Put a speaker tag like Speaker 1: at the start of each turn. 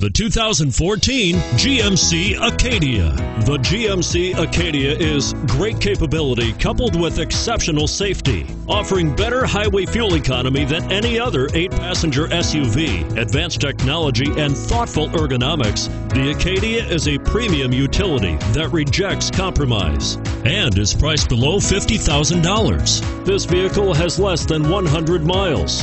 Speaker 1: The 2014 GMC Acadia. The GMC Acadia is great capability coupled with exceptional safety, offering better highway fuel economy than any other eight passenger SUV, advanced technology, and thoughtful ergonomics. The Acadia is a premium utility that rejects compromise and is priced below $50,000. This vehicle has less than 100 miles.